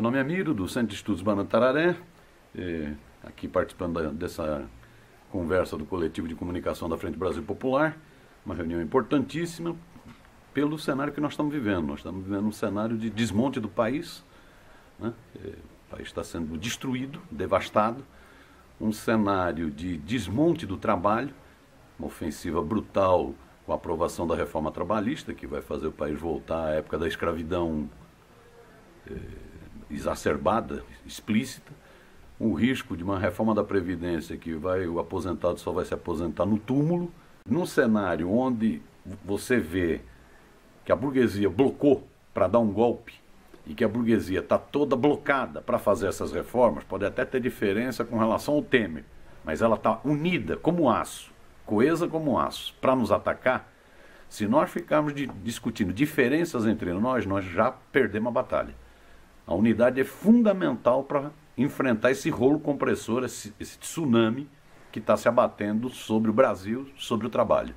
Meu nome é Miro, do Centro de Estudos Banatararé, é, aqui participando dessa conversa do Coletivo de Comunicação da Frente Brasil Popular, uma reunião importantíssima pelo cenário que nós estamos vivendo. Nós estamos vivendo um cenário de desmonte do país, né? o país está sendo destruído, devastado, um cenário de desmonte do trabalho, uma ofensiva brutal com a aprovação da reforma trabalhista, que vai fazer o país voltar à época da escravidão. Exacerbada, explícita, o risco de uma reforma da Previdência que vai o aposentado só vai se aposentar no túmulo, num cenário onde você vê que a burguesia blocou para dar um golpe e que a burguesia está toda blocada para fazer essas reformas, pode até ter diferença com relação ao Temer, mas ela está unida como aço, coesa como aço, para nos atacar. Se nós ficarmos de, discutindo diferenças entre nós, nós já perdemos a batalha. A unidade é fundamental para enfrentar esse rolo compressor, esse, esse tsunami que está se abatendo sobre o Brasil, sobre o trabalho.